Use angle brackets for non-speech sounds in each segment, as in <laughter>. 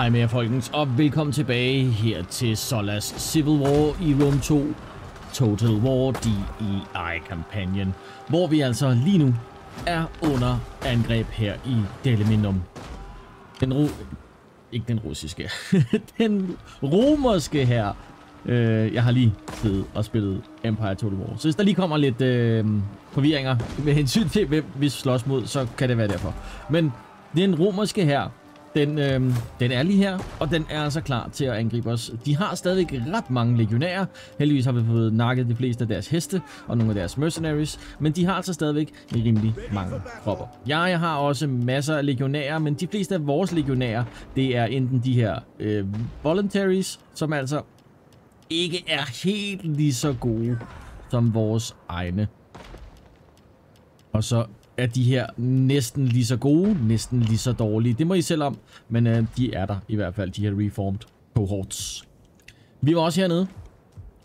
Hej med jer folkens, og velkommen tilbage her til Solas Civil War i Room 2 Total War DEI-kampagnen, hvor vi altså lige nu er under angreb her i Deliminum. Den ro... Ikke den russiske. <laughs> den romerske her. Øh, jeg har lige siddet og spillet Empire Total War. Så hvis der lige kommer lidt øh, forvirringer med hensyn til, hvem vi slås mod, så kan det være derfor. Men den romerske her, den, øh, den er lige her, og den er altså klar til at angribe os. De har stadigvæk ret mange legionærer. Heldigvis har vi fået nakket de fleste af deres heste og nogle af deres mercenaries, men de har altså stadigvæk rimelig mange tropper. Ja, jeg har også masser af legionærer, men de fleste af vores legionærer, det er enten de her øh, voluntaries, som altså ikke er helt lige så gode som vores egne. Og så er de her næsten lige så gode, næsten lige så dårlige. Det må I selv om, men øh, de er der i hvert fald, de her reformed cohorts. Vi var også hernede,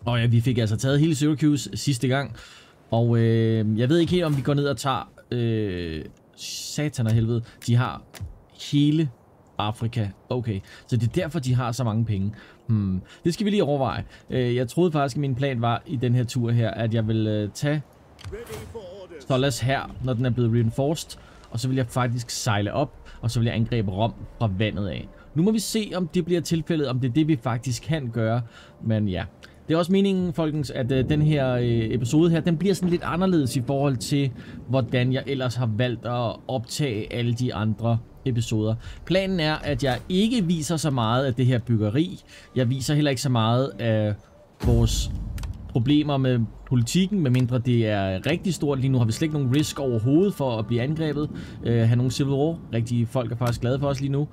og ja, vi fik altså taget hele Syracuse sidste gang. Og øh, jeg ved ikke helt, om vi går ned og tager... Øh, satan og helvede. De har hele Afrika. Okay, så det er derfor, de har så mange penge. Hmm. Det skal vi lige overveje. Øh, jeg troede faktisk, at min plan var i den her tur her, at jeg vil øh, tage Solas her, når den er blevet reinforced. Og så vil jeg faktisk sejle op, og så vil jeg angribe Rom fra vandet af. Nu må vi se, om det bliver tilfældet, om det er det, vi faktisk kan gøre. Men ja, det er også meningen, folkens, at øh, den her øh, episode her, den bliver sådan lidt anderledes i forhold til, hvordan jeg ellers har valgt at optage alle de andre episoder. Planen er, at jeg ikke viser så meget af det her byggeri. Jeg viser heller ikke så meget af vores problemer med politikken, medmindre det er rigtig stort. Lige nu har vi slet ikke nogen risk overhovedet for at blive angrebet. Øh, have nogle civil war. Rigtige folk er faktisk glade for os lige nu.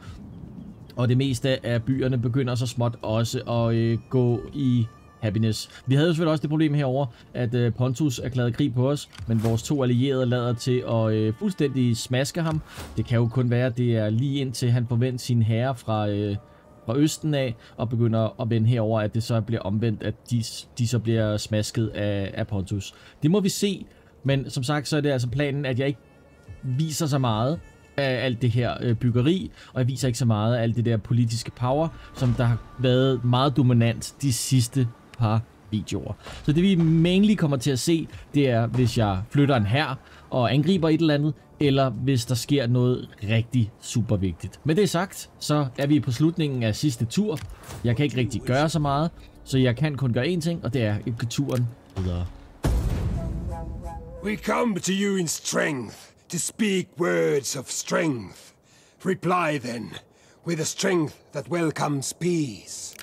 Og det meste af byerne begynder så småt også at øh, gå i happiness. Vi havde jo selvfølgelig også det problem herover, at øh, Pontus erklærede krig på os, men vores to allierede lader til at øh, fuldstændig smaske ham. Det kan jo kun være, at det er lige indtil han forventer sin herre fra, øh, fra østen af, og begynder at vende herover, at det så bliver omvendt, at de, de så bliver smasket af, af Pontus. Det må vi se, men som sagt, så er det altså planen, at jeg ikke viser så meget af alt det her øh, byggeri, og jeg viser ikke så meget af alt det der politiske power, som der har været meget dominant de sidste par videoer. Så det vi mainly kommer til at se, det er, hvis jeg flytter en her og angriber et eller andet, eller hvis der sker noget rigtig super vigtigt. Med det sagt, så er vi på slutningen af sidste tur. Jeg kan ikke rigtig gøre så meget, så jeg kan kun gøre én ting, og det er at turen videre. We come to you in strength, to speak words of strength. Reply then, with a strength that welcomes peace.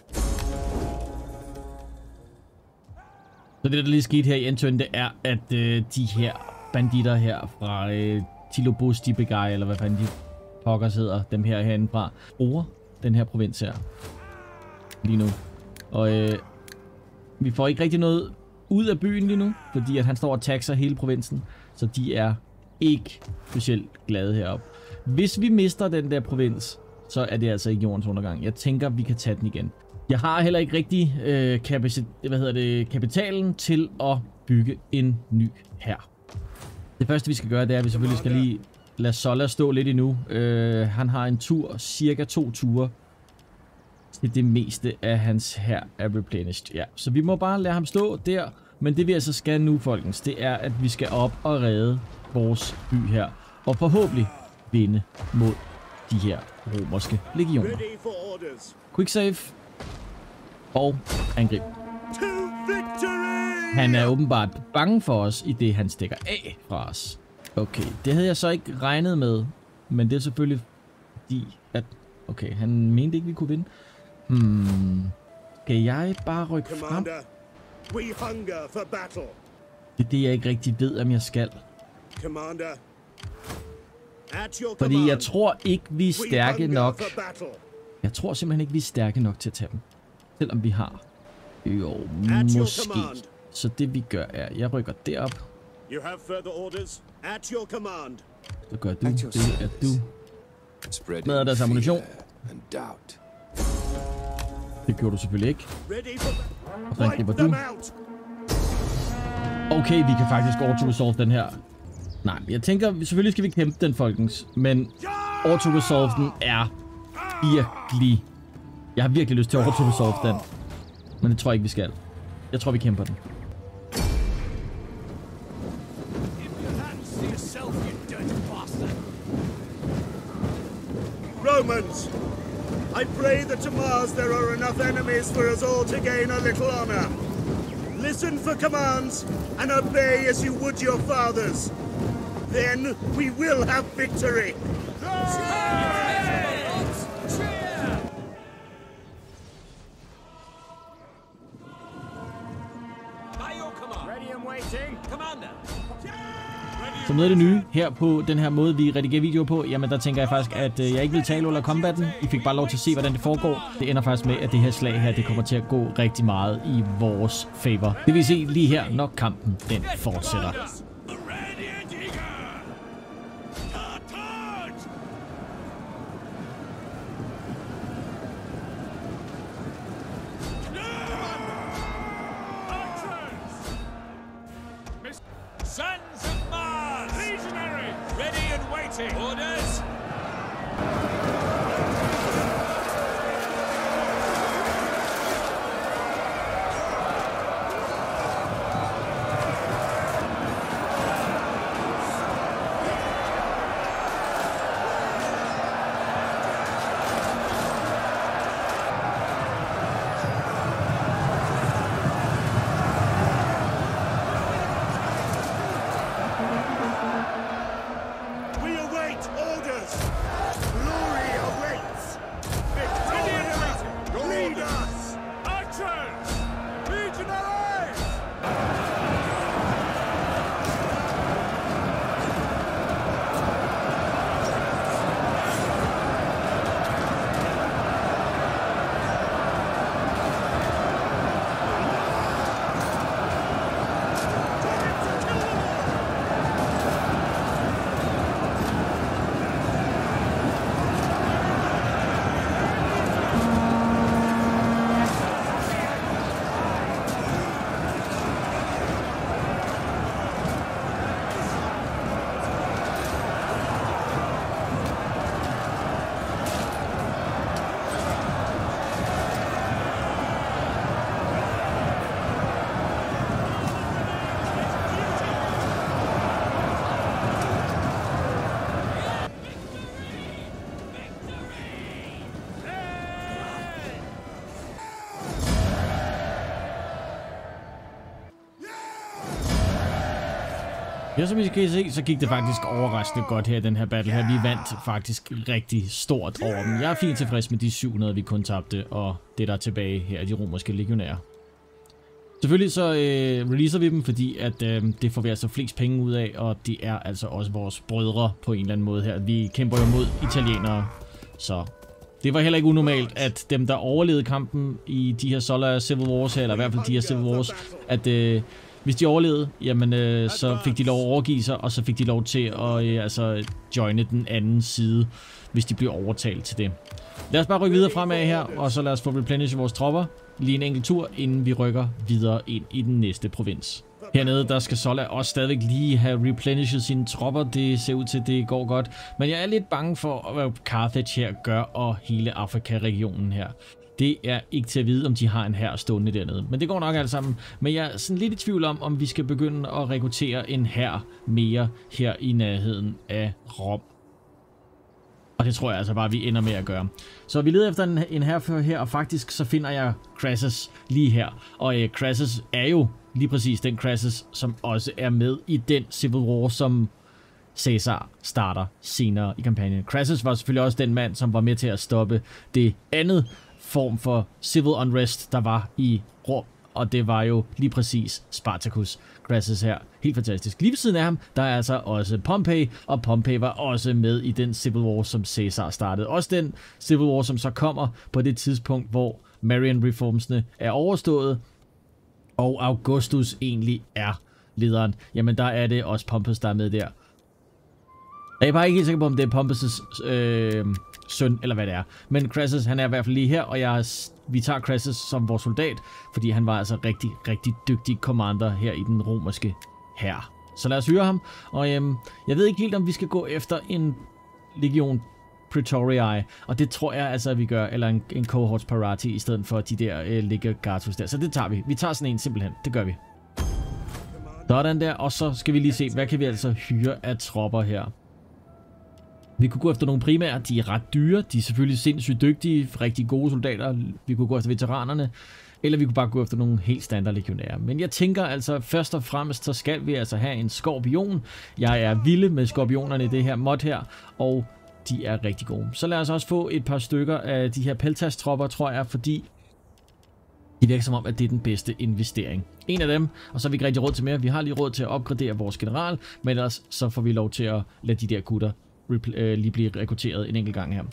Så det, der lige skete her i Entøn, det er, at øh, de her banditter her fra øh, de Dibegai, eller hvad fanden de pokker hedder, dem her herinde fra, bruger den her provins her. Lige nu. Og øh, vi får ikke rigtig noget ud af byen lige nu, fordi at han står og taxer hele provinsen, så de er ikke specielt glade heroppe. Hvis vi mister den der provins, så er det altså ikke jordens undergang. Jeg tænker, vi kan tage den igen. Jeg har heller ikke rigtig øh, kapacit hvad hedder det, kapitalen til at bygge en ny her. Det første vi skal gøre, det er, at vi selvfølgelig skal lige lade Sola stå lidt endnu. Øh, han har en tur, cirka to ture, til det meste af hans her er replenished. Ja, så vi må bare lade ham stå der. Men det vi altså skal nu, folkens, det er, at vi skal op og redde vores by her. Og forhåbentlig vinde mod de her romerske legioner. Quick save. Og angreb. Han er åbenbart bange for os, i det han stikker af fra os. Okay, det havde jeg så ikke regnet med. Men det er selvfølgelig fordi, at... Okay, han mente ikke, vi kunne vinde. Hmm. Skal jeg bare rykke frem? we hunger for battle. Det er det, jeg ikke rigtig ved, om jeg skal. Commander, Fordi jeg tror ikke, vi er stærke nok. Jeg tror simpelthen ikke, vi er stærke nok til at tage dem. Selvom vi har. Jo, måske. Så det vi gør er, jeg rykker derop. You have further orders? At your command. Så gør du, At det er du. service. Spreading Hvad er deres ammunition? Det gjorde du selvfølgelig ikke. Og så angriber du. Okay, vi kan faktisk auto-resolve den her. Nej, jeg tænker, selvfølgelig skal vi kæmpe den, folkens. Men auto-resolve den er virkelig... Jeg har virkelig lyst til at autoresolve den. Men det tror jeg ikke, vi skal. Jeg tror, vi kæmper den. I pray that to Mars there are enough enemies for us all to gain a little honor. Listen for commands and obey as you would your fathers. Then we will have victory. Så noget af det nye her på den her måde, vi redigerer videoer på, jamen der tænker jeg faktisk, at øh, jeg ikke vil tale under combatten. I fik bare lov til at se, hvordan det foregår. Det ender faktisk med, at det her slag her, det kommer til at gå rigtig meget i vores favor. Det vil se lige her, når kampen den fortsætter. Ja, som I kan se, så gik det faktisk overraskende godt her i den her battle her. Vi vandt faktisk rigtig stort over dem. Jeg er fint tilfreds med de 700, vi kun tabte, og det der er tilbage her, de romerske legionærer. Selvfølgelig så øh, releaser vi dem, fordi at øh, det får vi altså flest penge ud af, og det er altså også vores brødre på en eller anden måde her. Vi kæmper jo mod italienere, så det var heller ikke unormalt, at dem, der overlevede kampen i de her Solar Civil Wars her, eller i hvert fald de her Civil Wars, at øh, hvis de overlevede, jamen øh, så fik de lov at overgive sig, og så fik de lov til at øh, altså joine den anden side, hvis de bliver overtalt til det. Lad os bare rykke videre fremad her, og så lad os få replenished vores tropper lige en enkelt tur, inden vi rykker videre ind i den næste provins. Hernede, der skal Sola også stadigvæk lige have replenished sine tropper. Det ser ud til, at det går godt. Men jeg er lidt bange for, hvad Carthage her gør, og hele Afrika-regionen her. Det er ikke til at vide, om de har en her stående dernede. Men det går nok alt sammen. Men jeg er sådan lidt i tvivl om, om vi skal begynde at rekruttere en her mere her i nærheden af Rom. Og det tror jeg altså bare, vi ender med at gøre. Så vi leder efter en, en herfører her, og faktisk så finder jeg Crassus lige her. Og øh, Crassus er jo lige præcis den Crassus, som også er med i den Civil War, som Caesar starter senere i kampagnen. Crassus var selvfølgelig også den mand, som var med til at stoppe det andet form for civil unrest, der var i Rom. Og det var jo lige præcis Spartacus Crassus her. Helt fantastisk. Lige ved siden af ham, der er altså også Pompey, og Pompey var også med i den Civil War, som Caesar startede. Også den Civil War, som så kommer på det tidspunkt, hvor Marian Reformsene er overstået, og Augustus egentlig er lederen. Jamen der er det også Pompey, der er med der. Jeg er bare ikke helt sikker på, om det er Pompous' øh, søn, eller hvad det er. Men Crassus, han er i hvert fald lige her, og jeg, vi tager Crassus som vores soldat, fordi han var altså rigtig, rigtig dygtig commander her i den romerske hær. Så lad os høre ham, og øhm, jeg ved ikke helt, om vi skal gå efter en legion Pretoriae, og det tror jeg altså, at vi gør, eller en, en cohorts parati, i stedet for de der øh, ligger Gartus der. Så det tager vi. Vi tager sådan en simpelthen. Det gør vi. Sådan der, og så skal vi lige se, hvad kan vi altså hyre af tropper her. Vi kunne gå efter nogle primære, de er ret dyre, de er selvfølgelig sindssygt dygtige, rigtig gode soldater, vi kunne gå efter veteranerne, eller vi kunne bare gå efter nogle helt standard legionære. Men jeg tænker altså, først og fremmest, så skal vi altså have en skorpion. Jeg er vilde med skorpionerne i det her mod her, og de er rigtig gode. Så lad os også få et par stykker af de her peltastropper, tror jeg, fordi det virker som om, at det er den bedste investering. En af dem, og så har vi ikke rigtig råd til mere. Vi har lige råd til at opgradere vores general, men ellers så får vi lov til at lade de der gutter øh, lige blive rekrutteret en enkelt gang her.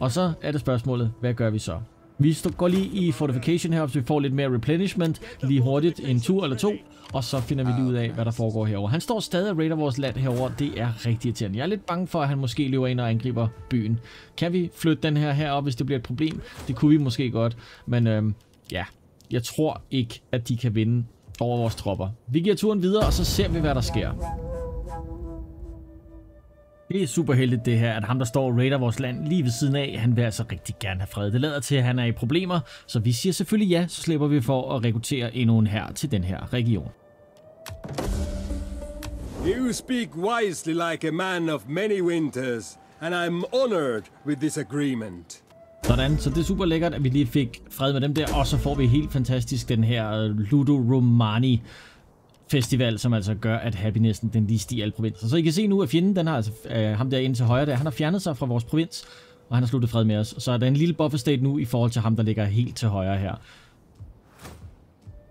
Og så er det spørgsmålet, hvad gør vi så? Vi går lige i fortification her, så vi får lidt mere replenishment lige hurtigt, en tur eller to, og så finder vi lige ud af, hvad der foregår herover. Han står stadig og raider vores land herover. Det er rigtig irriterende. Jeg er lidt bange for, at han måske løber ind og angriber byen. Kan vi flytte den her herop, hvis det bliver et problem? Det kunne vi måske godt, men øhm, ja, jeg tror ikke, at de kan vinde over vores tropper. Vi giver turen videre, og så ser vi, hvad der sker. Det er super heldigt det her, at ham der står og raider vores land lige ved siden af, han vil altså rigtig gerne have fred. Det lader til, at han er i problemer, så vi siger selvfølgelig ja, så slipper vi for at rekruttere endnu en her til den her region. You speak wisely like a man of many winters, and I'm honored with this agreement. Sådan, så det er super lækkert, at vi lige fik fred med dem der, og så får vi helt fantastisk den her Ludo Romani festival, som altså gør, at happinessen den lige stiger alle provinser. Så I kan se nu, at fjenden, den har altså, øh, ham der inde til højre der, han har fjernet sig fra vores provins, og han har sluttet fred med os. Så er der en lille buffer state nu i forhold til ham, der ligger helt til højre her.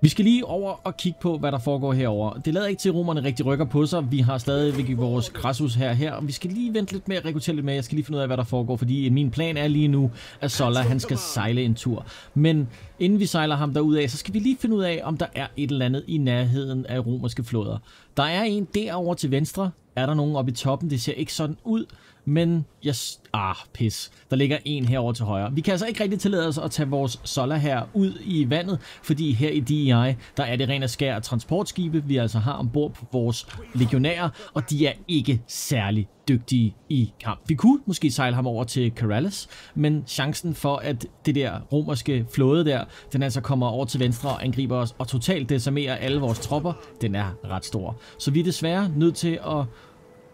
Vi skal lige over og kigge på, hvad der foregår herover. Det lader ikke til, at romerne rigtig rykker på sig. Vi har stadigvæk vores Crassus her her, og vi skal lige vente lidt med at rekruttere lidt mere. Jeg skal lige finde ud af, hvad der foregår, fordi min plan er lige nu, at Sola han skal sejle en tur. Men inden vi sejler ham derud af, så skal vi lige finde ud af, om der er et eller andet i nærheden af romerske floder. Der er en derovre til venstre. Er der nogen oppe i toppen? Det ser ikke sådan ud. Men, yes, ah, pis. Der ligger en herover til højre. Vi kan altså ikke rigtig tillade os at tage vores Sola her ud i vandet, fordi her i DEI, der er det rent og skær transportskibe, vi altså har ombord på vores legionærer, og de er ikke særlig dygtige i kamp. Vi kunne måske sejle ham over til Corrales, men chancen for, at det der romerske flåde der, den altså kommer over til venstre og angriber os og totalt decimerer alle vores tropper, den er ret stor. Så vi er desværre nødt til at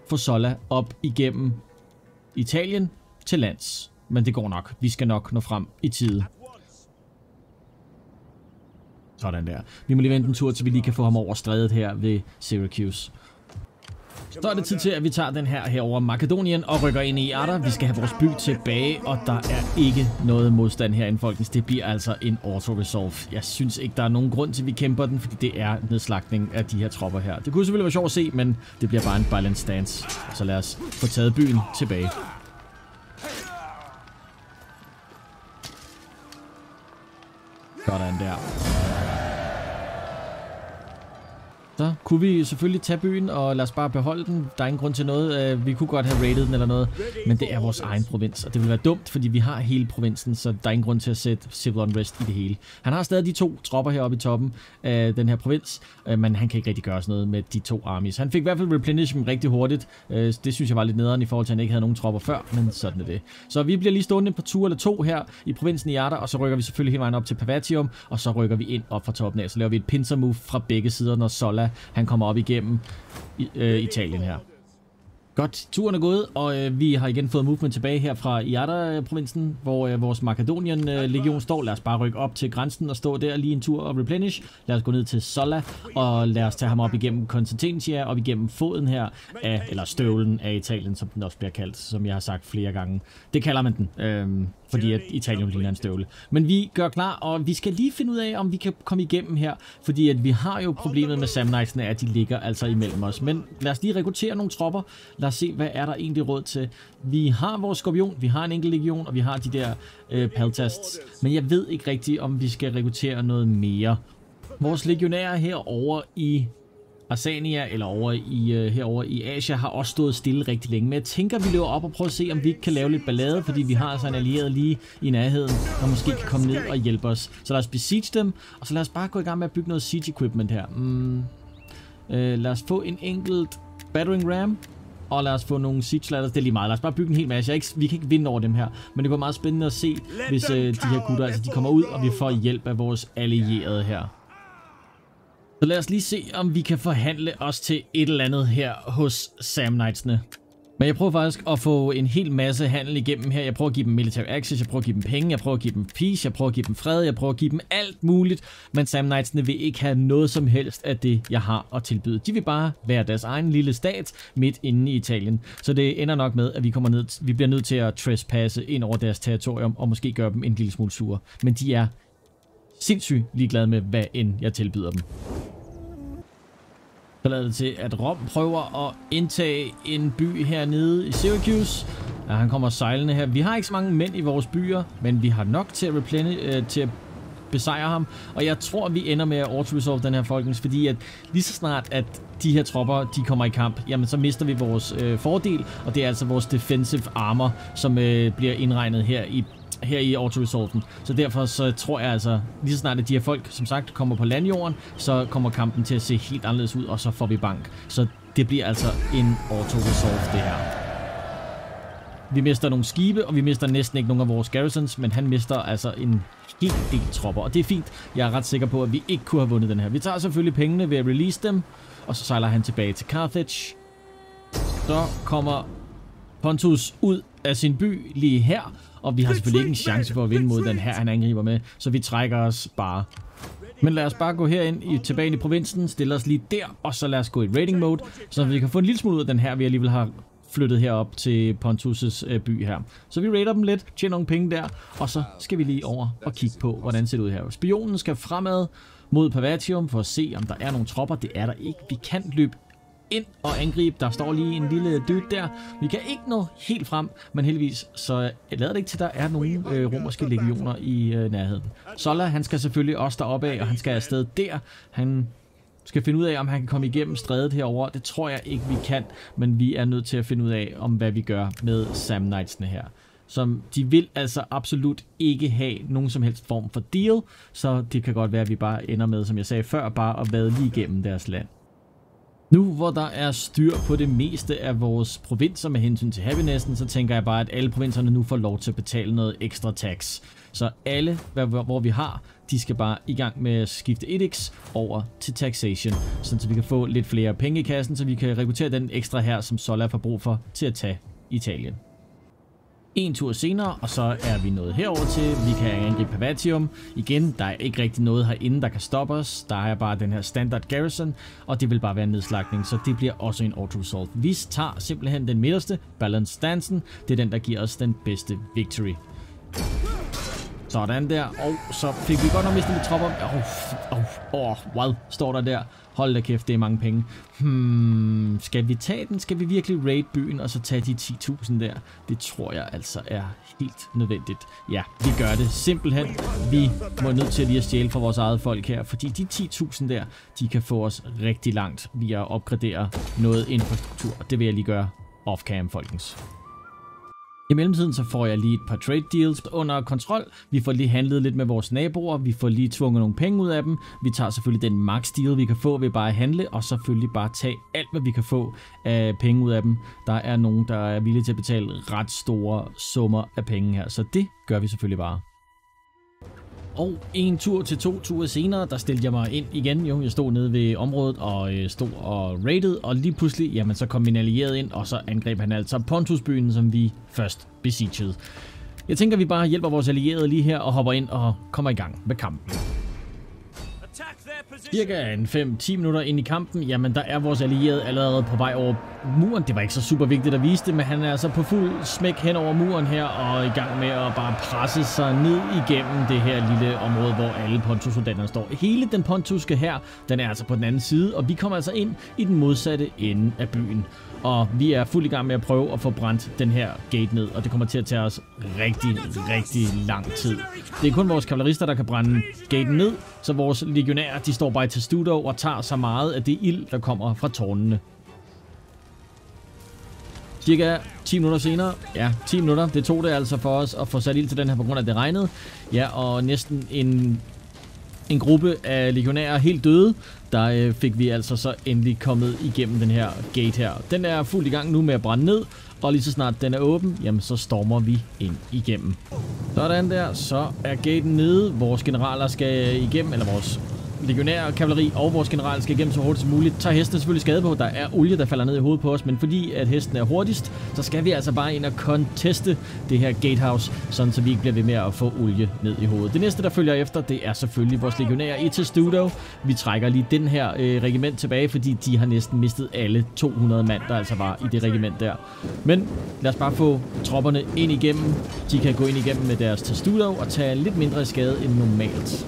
få Sola op igennem Italien til lands. Men det går nok. Vi skal nok nå frem i tide. Sådan der. Vi må lige vente en tur, til vi lige kan få ham over strædet her ved Syracuse. Så er det tid til, at vi tager den her herover Makedonien og rykker ind i Arda. Vi skal have vores by tilbage, og der er ikke noget modstand herinde, folkens. Det bliver altså en auto-resolve. Jeg synes ikke, der er nogen grund til, at vi kæmper den, fordi det er nedslagning af de her tropper her. Det kunne selvfølgelig være sjovt at se, men det bliver bare en balance stance. Så lad os få taget byen tilbage. Sådan der. Så kunne vi selvfølgelig tage byen, og lad os bare beholde den. Der er ingen grund til noget. Øh, vi kunne godt have raided den eller noget, men det er vores egen provins, og det vil være dumt, fordi vi har hele provinsen, så der er ingen grund til at sætte civil unrest i det hele. Han har stadig de to tropper heroppe i toppen af den her provins, øh, men han kan ikke rigtig gøre sådan noget med de to armies. Han fik i hvert fald replenish dem rigtig hurtigt. Øh, det synes jeg var lidt nederen i forhold til, at han ikke havde nogen tropper før, men sådan er det. Så vi bliver lige stående på tur eller to her i provinsen i Arda, og så rykker vi selvfølgelig hele vejen op til Pavatium, og så rykker vi ind op fra toppen af. Så laver vi et pincer move fra begge sider, når Sola han kommer op igennem øh, Italien her. Godt, turen er gået, og øh, vi har igen fået movement tilbage her fra Iada-provinsen, hvor øh, vores Makedonien-legion øh, står. Lad os bare rykke op til grænsen og stå der lige en tur og replenish. Lad os gå ned til Sola, og lad os tage ham op igennem Constantinia, op igennem foden her, af, eller støvlen af Italien, som den også bliver kaldt, som jeg har sagt flere gange. Det kalder man den. Øh, fordi at Italien ligner en støvle. Men vi gør klar, og vi skal lige finde ud af, om vi kan komme igennem her, fordi at vi har jo problemet med Samnites'ene, at de ligger altså imellem os. Men lad os lige rekruttere nogle tropper. Lad os se, hvad er der egentlig råd til. Vi har vores skorpion, vi har en enkelt legion, og vi har de der øh, paltasts. Men jeg ved ikke rigtigt, om vi skal rekruttere noget mere. Vores legionærer herovre i Arsania eller over i, øh, herover i Asia har også stået stille rigtig længe. Men jeg tænker, vi løber op og prøver at se, om vi ikke kan lave lidt ballade, fordi vi har altså en allieret lige i nærheden, der måske kan komme ned og hjælpe os. Så lad os besiege dem, og så lad os bare gå i gang med at bygge noget siege equipment her. Mm. Uh, lad os få en enkelt battering ram og lad os få nogle siege ladders. Det er lige meget. Lad os bare bygge en hel masse. Jeg ikke, vi kan ikke vinde over dem her, men det går meget spændende at se, hvis øh, de her gutter altså, de kommer ud, og vi får hjælp af vores allierede her. Så lad os lige se, om vi kan forhandle os til et eller andet her hos Sam Knights'ne. Men jeg prøver faktisk at få en hel masse handel igennem her. Jeg prøver at give dem military access, jeg prøver at give dem penge, jeg prøver at give dem peace, jeg prøver at give dem fred, jeg prøver at give dem alt muligt. Men Sam Knightsene vil ikke have noget som helst af det, jeg har at tilbyde. De vil bare være deres egen lille stat midt inde i Italien. Så det ender nok med, at vi, kommer ned, vi bliver nødt til at trespasse ind over deres territorium og måske gøre dem en lille smule sure. Men de er sindssygt ligeglade med, hvad end jeg tilbyder dem. Så lader det til, at Rom prøver at indtage en by hernede i Syracuse. Ja, han kommer sejlende her. Vi har ikke så mange mænd i vores byer, men vi har nok til at, replene, øh, til at besejre ham. Og jeg tror, vi ender med at auto-resolve den her folkens, fordi at lige så snart, at de her tropper, de kommer i kamp, jamen så mister vi vores øh, fordel, og det er altså vores defensive armor, som øh, bliver indregnet her i her i autoresolven. Så derfor så tror jeg altså, lige så snart at de her folk, som sagt, kommer på landjorden, så kommer kampen til at se helt anderledes ud, og så får vi bank. Så det bliver altså en auto-resolve, det her. Vi mister nogle skibe, og vi mister næsten ikke nogen af vores garrisons, men han mister altså en hel del tropper, og det er fint. Jeg er ret sikker på, at vi ikke kunne have vundet den her. Vi tager selvfølgelig pengene ved at release dem, og så sejler han tilbage til Carthage. Så kommer Pontus ud af sin by lige her, og vi har selvfølgelig ikke en chance for at vinde mod den her, han angriber med, så vi trækker os bare. Men lad os bare gå herind i, tilbage ind i provinsen, stille os lige der, og så lad os gå i raiding mode, så vi kan få en lille smule ud af den her, vi alligevel har flyttet herop til Pontus' øh, by her. Så vi raider dem lidt, tjener nogle penge der, og så skal vi lige over og kigge på, hvordan det ser ud her. Spionen skal fremad mod Pavatium for at se, om der er nogle tropper. Det er der ikke. Vi kan løbe ind og angribe. Der står lige en lille dyt der. Vi kan ikke nå helt frem, men heldigvis så øh, lader det ikke til, der er nogle øh, romerske legioner i øh, nærheden. Sola, han skal selvfølgelig også deroppe af, og han skal afsted der. Han skal finde ud af, om han kan komme igennem strædet herover. Det tror jeg ikke, vi kan, men vi er nødt til at finde ud af, om hvad vi gør med Sam Knights'ene her. Som de vil altså absolut ikke have nogen som helst form for deal, så det kan godt være, at vi bare ender med, som jeg sagde før, bare at vade lige igennem deres land. Nu hvor der er styr på det meste af vores provinser med hensyn til happinessen, så tænker jeg bare, at alle provinserne nu får lov til at betale noget ekstra tax. Så alle, hvor vi har, de skal bare i gang med at skifte edix over til taxation, så vi kan få lidt flere penge i kassen, så vi kan rekruttere den ekstra her, som Sola får brug for til at tage Italien. En tur senere, og så er vi nået herover til. Vi kan angribe Pavatium. Igen, der er ikke rigtig noget herinde, der kan stoppe os. Der er bare den her standard garrison, og det vil bare være en nedslagning, så det bliver også en auto-resolve. Vi tager simpelthen den midterste, balance stansen. Det er den, der giver os den bedste victory. Sådan der, og så fik vi godt nok mistet lidt tropper. Åh, oh, oh, oh, wow, står der der. Hold da kæft, det er mange penge. Hmm, skal vi tage den? Skal vi virkelig raid byen og så tage de 10.000 der? Det tror jeg altså er helt nødvendigt. Ja, vi gør det simpelthen. Vi må nødt til lige at stjæle fra vores eget folk her, fordi de 10.000 der, de kan få os rigtig langt via at opgradere noget infrastruktur. Det vil jeg lige gøre off-cam, folkens. I mellemtiden så får jeg lige et par trade deals under kontrol. Vi får lige handlet lidt med vores naboer. Vi får lige tvunget nogle penge ud af dem. Vi tager selvfølgelig den max deal, vi kan få ved bare at handle. Og selvfølgelig bare tage alt, hvad vi kan få af penge ud af dem. Der er nogen, der er villige til at betale ret store summer af penge her. Så det gør vi selvfølgelig bare. Og en tur til to ture senere, der stillede jeg mig ind igen. Jo, jeg stod nede ved området og øh, stod og raided, og lige pludselig, jamen så kom min allierede ind, og så angreb han altså Pontusbyen, som vi først besiegede. Jeg tænker, vi bare hjælper vores allierede lige her og hopper ind og kommer i gang med kampen. Cirka en 5-10 minutter ind i kampen, jamen der er vores allierede allerede på vej over muren. Det var ikke så super vigtigt at vise det, men han er altså på fuld smæk hen over muren her og i gang med at bare presse sig ned igennem det her lille område, hvor alle pontussoldaterne står. Hele den pontuske her, den er altså på den anden side, og vi kommer altså ind i den modsatte ende af byen. Og vi er fuld i gang med at prøve at få brændt den her gate ned, og det kommer til at tage os rigtig, rigtig lang tid. Det er kun vores kavalerister, der kan brænde gaten ned, så vores legionærer, de står bare til studio og tager så meget af det ild, der kommer fra tårnene. Cirka 10 minutter senere, ja, 10 minutter, det tog det altså for os at få sat ild til den her, på grund af at det regnede. Ja, og næsten en en gruppe af legionærer helt døde, der øh, fik vi altså så endelig kommet igennem den her gate her. Den er fuldt i gang nu med at brænde ned, og lige så snart den er åben, jamen så stormer vi ind igennem. Sådan der, så er gaten nede. Vores generaler skal igennem, eller vores legionære kavaleri og vores general skal igennem så hurtigt som muligt. Tager hesten selvfølgelig skade på. Der er olie, der falder ned i hovedet på os, men fordi at hesten er hurtigst, så skal vi altså bare ind og conteste det her gatehouse, sådan så vi ikke bliver ved med at få olie ned i hovedet. Det næste, der følger efter, det er selvfølgelig vores legionære i Testudo. Vi trækker lige den her øh, regiment tilbage, fordi de har næsten mistet alle 200 mand, der altså var i det regiment der. Men lad os bare få tropperne ind igennem. De kan gå ind igennem med deres Testudo og tage lidt mindre skade end normalt.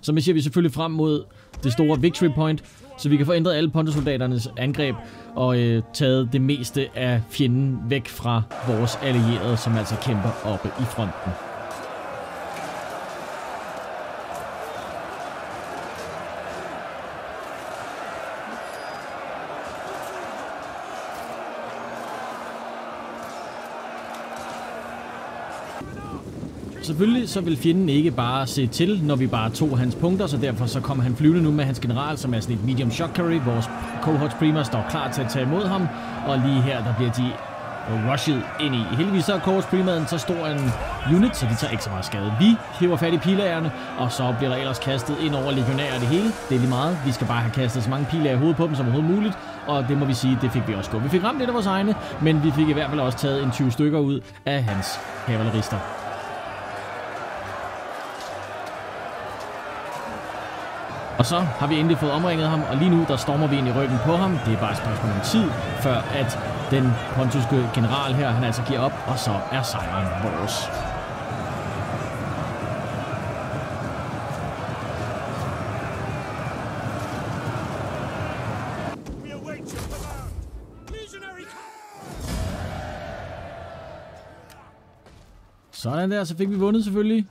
Så misser vi selvfølgelig frem mod det store victory point, så vi kan få ændret alle pontosoldaternes angreb og øh, taget det meste af fjenden væk fra vores allierede, som altså kæmper oppe i fronten. Selvfølgelig så vil fjenden ikke bare se til, når vi bare tog hans punkter, så derfor så kommer han flyvende nu med hans general, som er sådan et medium shock carry. Vores cohort primer står klar til at tage imod ham, og lige her der bliver de rushet ind i. Heldigvis så er cohorts primaden så stor en unit, så de tager ikke så meget skade. Vi hiver fat i pilagerne, og så bliver der ellers kastet ind over legionærer det hele. Det er lige meget. Vi skal bare have kastet så mange pilager i hovedet på dem som overhovedet muligt, og det må vi sige, det fik vi også gået. Vi fik ramt lidt af vores egne, men vi fik i hvert fald også taget en 20 stykker ud af hans kavalerister. Og så har vi endelig fået omringet ham, og lige nu der stormer vi ind i ryggen på ham. Det er bare et spørgsmål om tid, før at den pontuske general her, han altså giver op, og så er sejren vores. Sådan der, så fik vi vundet selvfølgelig.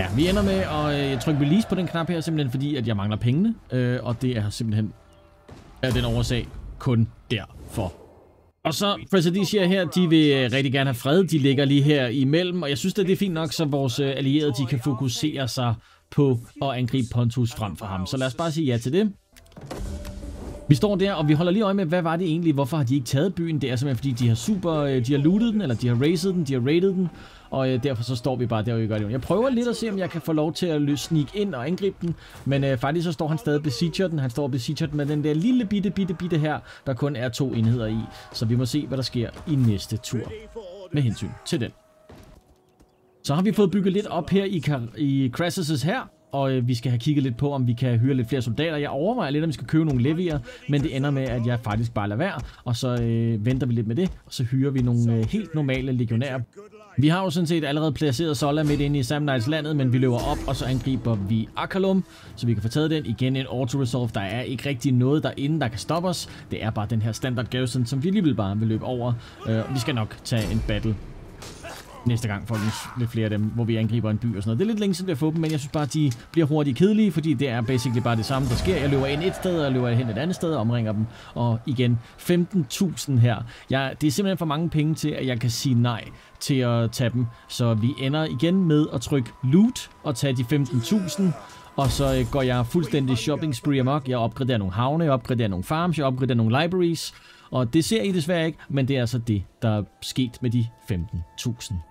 Ja, vi ender med at øh, trykke release på den knap her, simpelthen fordi, at jeg mangler pengene. Øh, og det er simpelthen er den årsag kun derfor. Og så Presidicia her, de vil øh, rigtig gerne have fred. De ligger lige her imellem, og jeg synes, at det er fint nok, så vores øh, allierede de kan fokusere sig på at angribe Pontus frem for ham. Så lad os bare sige ja til det. Vi står der, og vi holder lige øje med, hvad var det egentlig? Hvorfor har de ikke taget byen? Det er simpelthen, fordi de har super, øh, de har lootet den, eller de har raised den, de har raided den, og øh, derfor så står vi bare der, og vi gør det. Jeg prøver lidt at se, om jeg kan få lov til at løse sneak ind og angribe den, men øh, faktisk så står han stadig besieger den. Han står besieger den med den der lille bitte, bitte, bitte her, der kun er to enheder i. Så vi må se, hvad der sker i næste tur med hensyn til den. Så har vi fået bygget lidt op her i, i Crassus' her, og øh, vi skal have kigget lidt på, om vi kan hyre lidt flere soldater. Jeg overvejer lidt, om vi skal købe nogle levier, men det ender med, at jeg faktisk bare lader være, og så øh, venter vi lidt med det, og så hyrer vi nogle øh, helt normale legionærer. Vi har jo sådan set allerede placeret Sola midt inde i Samnites landet, men vi løber op, og så angriber vi Akalum, så vi kan få taget den. Igen en auto-resolve. Der er ikke rigtig noget derinde, der kan stoppe os. Det er bare den her standard garrison, som vi alligevel bare vil løbe over. Øh, vi skal nok tage en battle næste gang får vi lidt flere af dem, hvor vi angriber en by og sådan noget. Det er lidt længe siden vi har fået dem, men jeg synes bare, at de bliver hurtigt kedelige, fordi det er basically bare det samme, der sker. Jeg løber ind et sted, og jeg løber hen et andet sted og omringer dem. Og igen, 15.000 her. Jeg, det er simpelthen for mange penge til, at jeg kan sige nej til at tage dem. Så vi ender igen med at trykke loot og tage de 15.000. Og så øh, går jeg fuldstændig shopping spree amok. Jeg opgraderer nogle havne, jeg opgraderer nogle farms, jeg opgraderer nogle libraries. Og det ser I desværre ikke, men det er altså det, der er sket med de 15.000.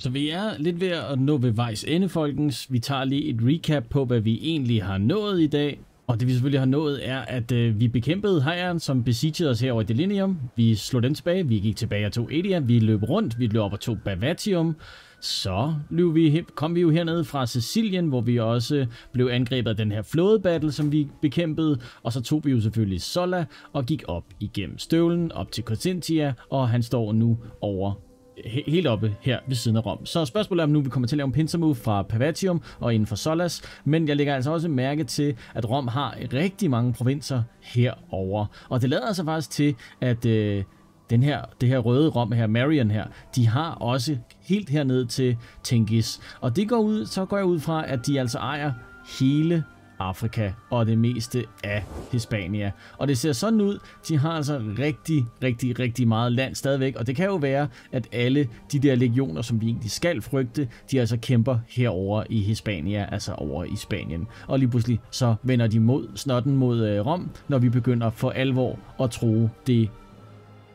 Så vi er lidt ved at nå ved vejs ende, folkens. Vi tager lige et recap på, hvad vi egentlig har nået i dag. Og det vi selvfølgelig har nået er, at øh, vi bekæmpede hejren, som besiegede os herover i Delinium. Vi slog den tilbage, vi gik tilbage og tog Edia, vi løb rundt, vi løb op og tog Bavatium. Så løb vi, kom vi jo hernede fra Sicilien, hvor vi også blev angrebet af den her flådebattle, som vi bekæmpede. Og så tog vi jo selvfølgelig Sola og gik op igennem støvlen, op til Cosentia, og han står nu over he- helt oppe her ved siden af Rom. Så spørgsmålet er, om nu vi kommer til at lave en pincer move fra Pavatium og inden for Solas, men jeg lægger altså også mærke til, at Rom har rigtig mange provinser herover. Og det lader altså faktisk til, at øh, den her, det her røde Rom her, Marion her, de har også helt herned til Tingis. Og det går ud, så går jeg ud fra, at de altså ejer hele Afrika og det meste af Hispania. Og det ser sådan ud, de har altså rigtig, rigtig, rigtig meget land stadigvæk, og det kan jo være, at alle de der legioner, som vi egentlig skal frygte, de altså kæmper herover i Hispania, altså over i Spanien. Og lige pludselig så vender de mod snotten mod øh, Rom, når vi begynder for alvor at tro det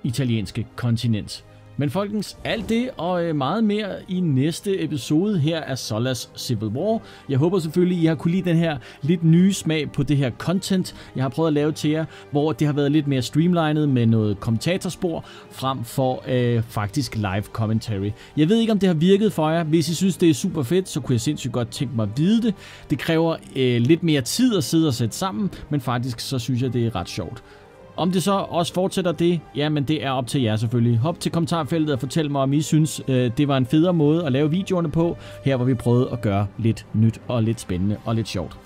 italienske kontinent. Men folkens, alt det og øh, meget mere i næste episode her af Solas Civil War. Jeg håber selvfølgelig, I har kunne lide den her lidt nye smag på det her content, jeg har prøvet at lave til jer, hvor det har været lidt mere streamlined med noget kommentatorspor, frem for øh, faktisk live commentary. Jeg ved ikke, om det har virket for jer. Hvis I synes, det er super fedt, så kunne jeg sindssygt godt tænke mig at vide det. Det kræver øh, lidt mere tid at sidde og sætte sammen, men faktisk så synes jeg, det er ret sjovt. Om det så også fortsætter det, jamen det er op til jer selvfølgelig. Hop til kommentarfeltet og fortæl mig, om I synes, øh, det var en federe måde at lave videoerne på, her hvor vi prøvede at gøre lidt nyt og lidt spændende og lidt sjovt.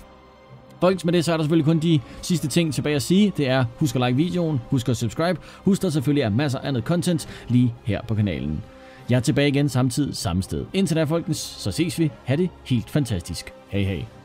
Folkens, med det så er der selvfølgelig kun de sidste ting tilbage at sige. Det er, husk at like videoen, husk at subscribe, husk der selvfølgelig er masser af andet content lige her på kanalen. Jeg er tilbage igen samtidig samme sted. Indtil da, folkens, så ses vi. Ha' det helt fantastisk. Hej hej.